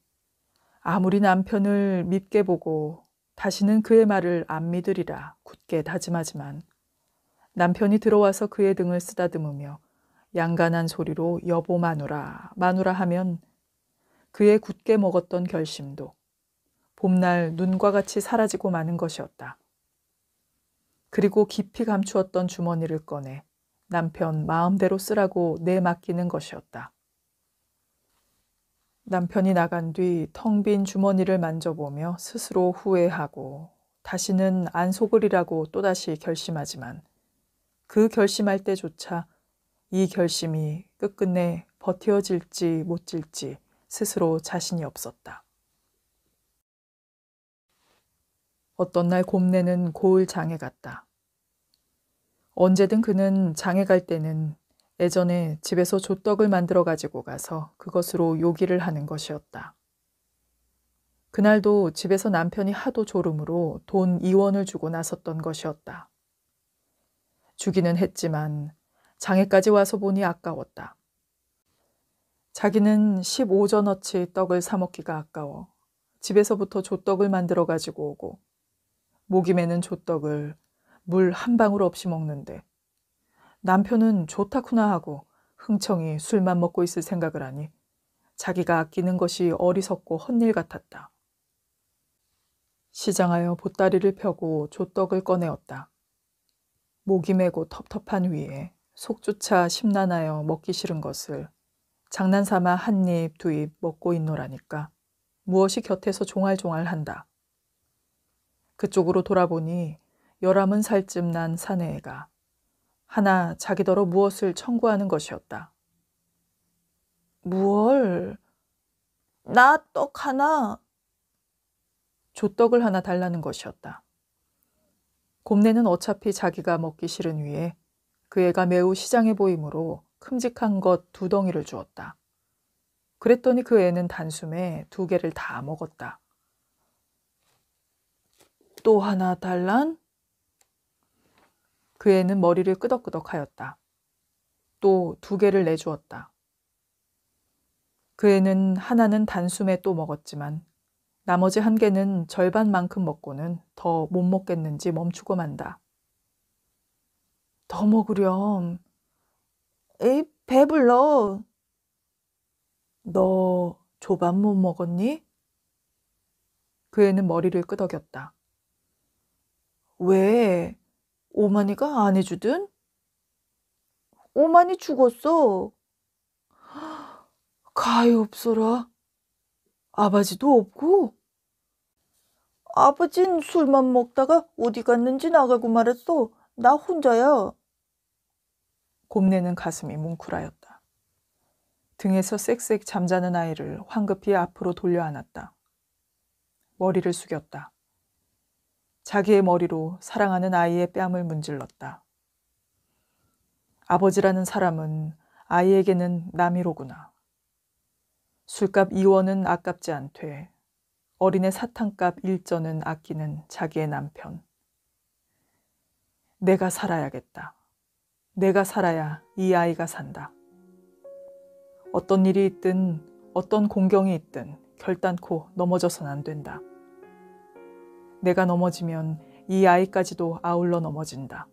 아무리 남편을 밉게 보고 다시는 그의 말을 안 믿으리라 굳게 다짐하지만 남편이 들어와서 그의 등을 쓰다듬으며 양간한 소리로 여보 마누라 마누라 하면 그의 굳게 먹었던 결심도 봄날 눈과 같이 사라지고 마는 것이었다. 그리고 깊이 감추었던 주머니를 꺼내 남편 마음대로 쓰라고 내맡기는 것이었다. 남편이 나간 뒤 텅 빈 주머니를 만져보며 스스로 후회하고 다시는 안 속으리라고 또다시 결심하지만 그 결심할 때조차 이 결심이 끝끝내 버티어질지 못 질지 스스로 자신이 없었다. 어떤 날 곰내는 고을 장에 갔다. 언제든 그는 장에 갈 때는 예전에 집에서 조떡을 만들어 가지고 가서 그것으로 요기를 하는 것이었다. 그날도 집에서 남편이 하도 졸음으로 돈 2원을 주고 나섰던 것이었다. 주기는 했지만 장에까지 와서 보니 아까웠다. 자기는 15전어치 떡을 사 먹기가 아까워 집에서부터 조떡을 만들어 가지고 오고 목이 매는 조떡을 물 한 방울 없이 먹는데 남편은 좋다구나 하고 흥청이 술만 먹고 있을 생각을 하니 자기가 아끼는 것이 어리석고 헛일 같았다. 시장하여 보따리를 펴고 조떡을 꺼내었다. 목이 메고 텁텁한 위에 속조차 심란하여 먹기 싫은 것을 장난삼아 한 입, 두 입 먹고 있노라니까 무엇이 곁에서 종알종알한다. 그쪽으로 돌아보니 열함은 살쯤 난 사내애가 하나 자기더러 무엇을 청구하는 것이었다. 무얼? 나 떡 하나. 조떡을 하나 달라는 것이었다. 곰내는 어차피 자기가 먹기 싫은 위에 그 애가 매우 시장해 보이므로 큼직한 것 두 덩이를 주었다. 그랬더니 그 애는 단숨에 두 개를 다 먹었다. 또 하나 달란? 그 애는 머리를 끄덕끄덕 하였다. 또 두 개를 내주었다. 그 애는 하나는 단숨에 또 먹었지만 나머지 한 개는 절반만큼 먹고는 더 못 먹겠는지 멈추고 만다. 더 먹으렴. 에이, 배불러. 너 조밥 못 먹었니? 그 애는 머리를 끄덕였다. 왜? 오만이가 안 해주든? 오만이 죽었어. 가엾어라. 아버지도 없고. 아버진 술만 먹다가 어디 갔는지 나가고 말았어. 나 혼자야. 곰내는 가슴이 뭉클하였다. 등에서 쌕쌕 잠자는 아이를 황급히 앞으로 돌려 안았다. 머리를 숙였다. 자기의 머리로 사랑하는 아이의 뺨을 문질렀다. 아버지라는 사람은 아이에게는 남이로구나. 술값 2원은 아깝지 않되 어린애 사탕값 1전은 아끼는 자기의 남편. 내가 살아야겠다. 내가 살아야 이 아이가 산다. 어떤 일이 있든 어떤 공경이 있든 결단코 넘어져선 안 된다. 내가 넘어지면 이 아이까지도 아울러 넘어진다.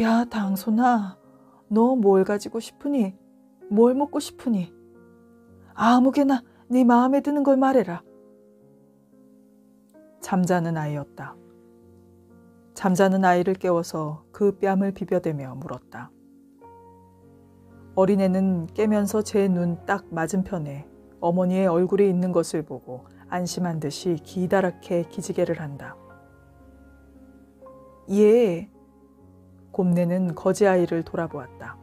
야, 당손아. 너뭘 가지고 싶으니? 뭘 먹고 싶으니? 아무개나 네 마음에 드는 걸 말해라. 잠자는 아이였다. 잠자는 아이를 깨워서 그 뺨을 비벼대며 물었다. 어린애는 깨면서 제 눈 딱 맞은편에 어머니의 얼굴이 있는 것을 보고 안심한 듯이 기다랗게 기지개를 한다. 예, 곰내는 거지 아이를 돌아보았다.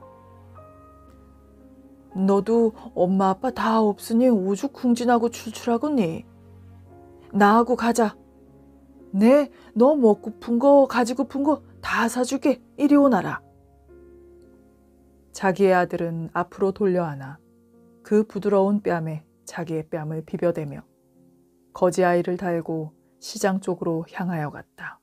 너도 엄마 아빠 다 없으니 오죽 궁진하고 출출하겠니? 나하고 가자. 네, 너 먹고픈 거 가지고픈 거 다 사줄게. 이리 오너라. 자기의 아들은 앞으로 돌려 안아 그 부드러운 뺨에 자기의 뺨을 비벼대며 거지 아이를 달고 시장 쪽으로 향하여 갔다.